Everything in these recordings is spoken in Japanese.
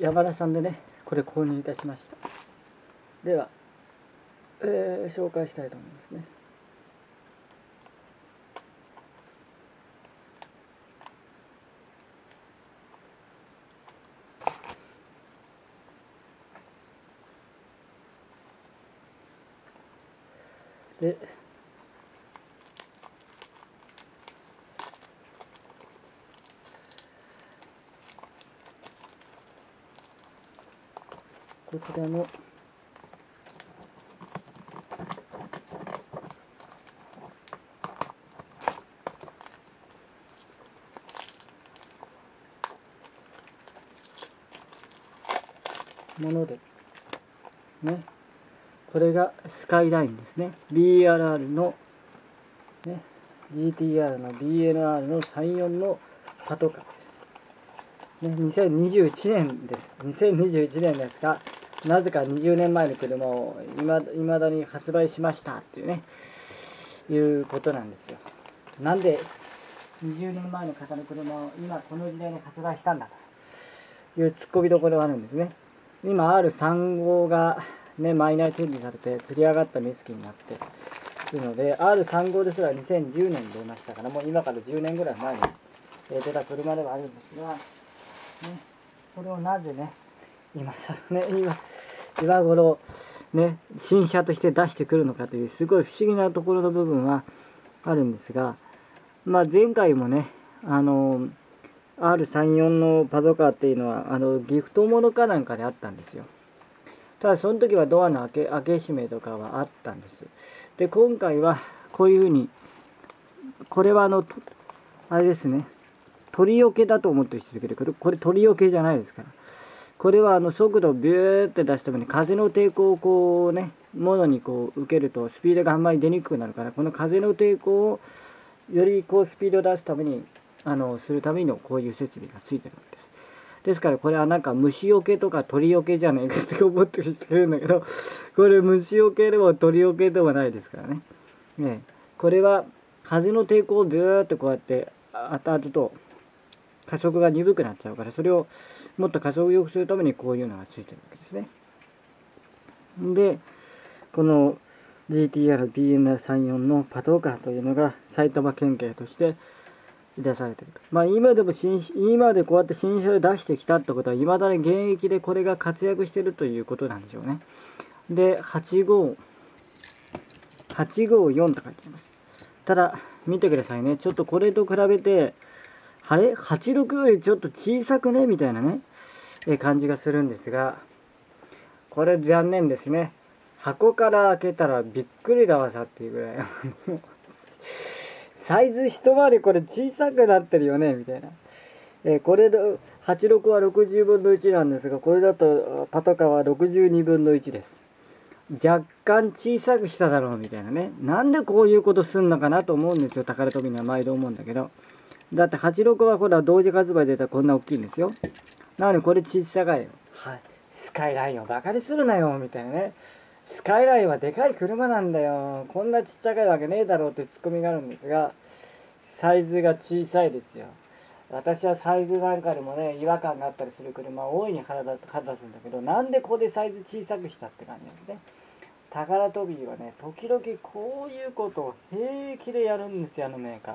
山田さんでねこれ購入いたしました。では、えー紹介したいと思いますね。でこちらの。もので。ね。これがスカイラインですね。BRR の。ね。GTR の BNR の34のパトカーです。ね、2021年です。2021年ですが、なぜか20年前の車をいまだに発売しましたっていうね、いうことなんですよ。なんで20年前の方の車を今この時代に発売したんだという突っ込みどころがあるんですね。今 R35 がね、マイナーチェンジされて釣り上がった目つきになっているので、R35 ですら2010年に出ましたから、もう今から10年ぐらい前に出た車ではあるんですが、ね、それをなぜね、今さ、ね、今、今頃、ね、新車として出してくるのかという、すごい不思議なところの部分はあるんですが、まあ、前回もね、あの、R34 のパトカーっていうのは、あの、ギフトものかなんかであったんですよ。ただ、その時はドアの開け開け閉めとかはあったんです。で、今回は、こういうふうに、これはあの、あれですね、鳥よけだと思ってる人いるけど、これこれ鳥よけじゃないですから。これはあの速度をビューって出すために風の抵抗をこうね、ものにこう受けるとスピードがあんまり出にくくなるから、この風の抵抗をよりこうスピードを出すために、あの、するためのこういう設備がついてるわけです。ですからこれはなんか虫よけとか鳥よけじゃないかって思ってる人いるんだけど、これ虫よけでも鳥よけでもないですからね。ねこれは風の抵抗をビューってこうやって当たると、加速が鈍くなっちゃうから、それをもっと加速良くするためにこういうのがついてるわけですね。で、この GTR BN34 のパトカーというのが埼玉県警として出されてると。まあ今でも新、今でこうやって新車で出してきたってことは、未だに現役でこれが活躍してるということなんでしょうね。で、85、854と書いてあります。ただ、見てくださいね。ちょっとこれと比べて、あれ ?86 よりちょっと小さくね？みたいなね、え感じがするんですが、これ残念ですね。箱から開けたらびっくりだわさっていうぐらい。サイズ一回りこれ小さくなってるよね？みたいな。えこれ86は60分の1なんですが、これだとパトカーは62分の1です。若干小さくしただろうみたいなね。なんでこういうことすんのかなと思うんですよ。宝飛びには毎度思うんだけど。だって86はほら同時発売出たらこんな大きいんですよ。なのにこれ小さがいよ。はい。スカイラインをバカにするなよみたいなね。スカイラインはでかい車なんだよ。こんなちっちゃいわけねえだろうってツッコミがあるんですが、サイズが小さいですよ。私はサイズなんかでもね、違和感があったりする車大いに腹立腹立つんだけど、なんでここでサイズ小さくしたって感じですね。宝飛びはね、時々こういうことを平気でやるんですよ、あのメーカー。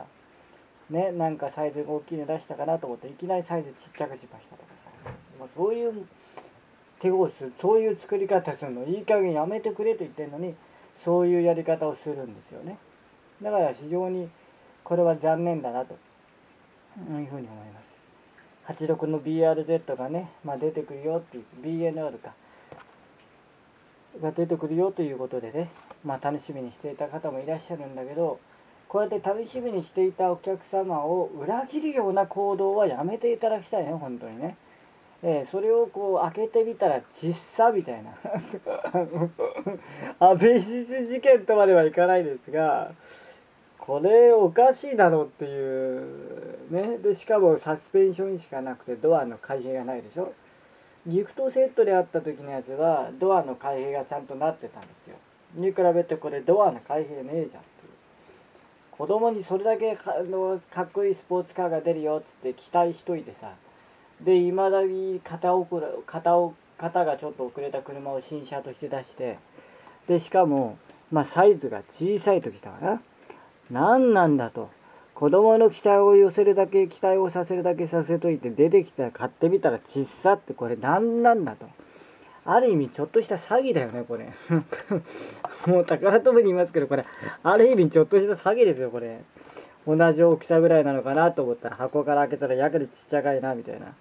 ね、なんかサイズが大きいの出したかなと思って、いきなりサイズちっちゃくしましたとかさ。もうそういう手をする、そういう作り方するの、いい加減やめてくれと言ってるのに、そういうやり方をするんですよね。だから非常にこれは残念だなというふうに思います。86の BRZ がね、まあ、出てくるよっていう、BNR か、が出てくるよということでね、まあ、楽しみにしていた方もいらっしゃるんだけど、こうやって楽しみにしていたお客様を裏切るような行動はやめていただきたいね、本当にね。えーそれをこう開けてみたら小さみたいな。安倍晋事件とまではいかないですがこれおかしいだろうっていうね。でしかもサスペンションしかなくてドアの開閉がないでしょ。ギフトセットであった時のやつはドアの開閉がちゃんとなってたんですよ。に比べてこれドアの開閉ねえじゃん。子供にそれだけかのかっこいいスポーツカーが出るよっつって期待しといてさ。でいまだに型を型を型がちょっと遅れた車を新車として出して。でしかもまあサイズが小さいときたかな何なんだと。子供の期待を寄せるだけ期待をさせるだけさせといて出てきたら買ってみたら小さってこれ何なんだと。ある意味ちょっとした詐欺だよねこれ。もう宝飛びに言いますけどこれ。ある意味ちょっとした詐欺ですよこれ。同じ大きさぐらいなのかなと思ったら箱から開けたらやけにちっちゃかいなみたいな。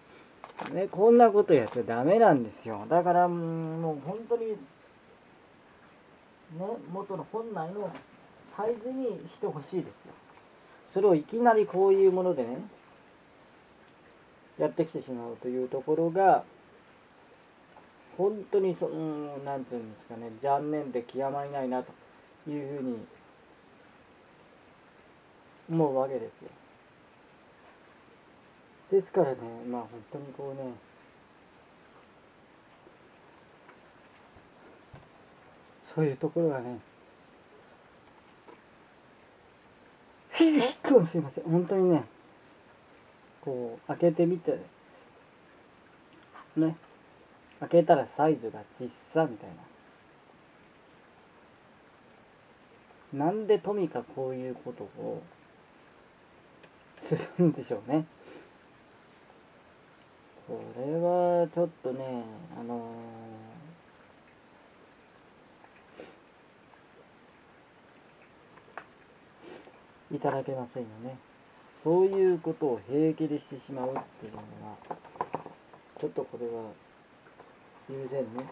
ねこんなことやっちゃダメなんですよ。だからもう本当にね元の本来のサイズにしてほしいですよ。それをいきなりこういうものでねやってきてしまうというところが本当にその何て言うんですかね残念で極まりないなというふうに思うわけですよ。ですからねまあ本当にこうねそういうところがね すいません。本当にねこう開けてみてね開けたらサイズが小さみたいな。なんでトミカこういうことをするんでしょうね。これはちょっとねあのー、いただけませんよね。そういうことを平気でしてしまうっていうのはちょっとこれは友禅ね。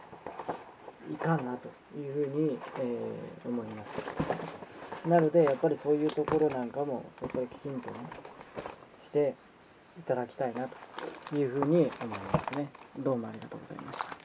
いかんなというふうに、えー、思います。なのでやっぱりそういうところなんかもやっぱりきちんとねしていただきたいなというふうに思いますね。どうもありがとうございました。